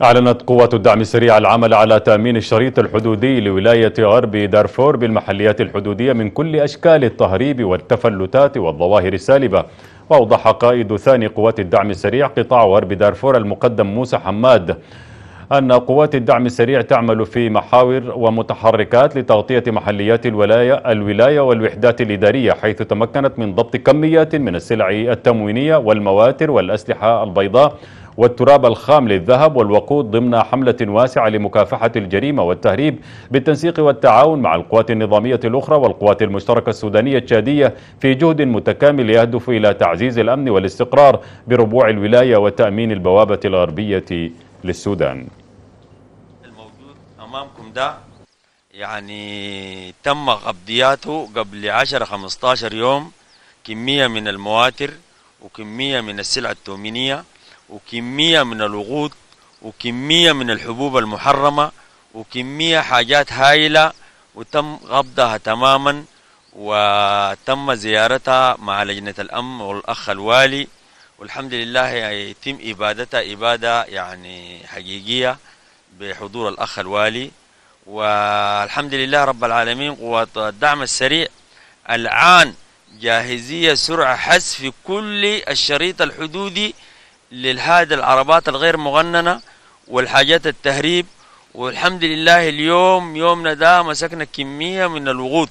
أعلنت قوات الدعم السريع العمل على تأمين الشريط الحدودي لولاية غرب دارفور بالمحليات الحدودية من كل أشكال التهريب والتفلتات والظواهر السالبة. وأوضح قائد ثاني قوات الدعم السريع قطاع غرب دارفور المقدم موسى حماد أن قوات الدعم السريع تعمل في محاور ومتحركات لتغطية محليات الولاية, الولاية والوحدات الإدارية حيث تمكنت من ضبط كميات من السلع التموينية والمواتر والأسلحة البيضاء والتراب الخام للذهب والوقود ضمن حملة واسعة لمكافحة الجريمة والتهريب بالتنسيق والتعاون مع القوات النظامية الأخرى والقوات المشتركة السودانية التشادية في جهد متكامل يهدف إلى تعزيز الأمن والاستقرار بربوع الولاية وتأمين البوابة الغربية للسودان. الموجود أمامكم ده يعني تم قبضياته قبل 10 15 يوم كمية من المواتر وكمية من السلع التومينية. وكمية من الوقود وكمية من الحبوب المحرمة وكمية حاجات هائله وتم قبضها تماما وتم زيارتها مع لجنة الأمن والأخ الوالي. والحمد لله يتم إبادتها إبادة يعني حقيقية بحضور الأخ الوالي. والحمد لله رب العالمين قوات الدعم السريع. الآن جاهزية سرعة حذف كل الشريط الحدودي لهذه العربات الغير مغننة والحاجات التهريب والحمد لله اليوم يومنا ده مسكنا كمية من الوقود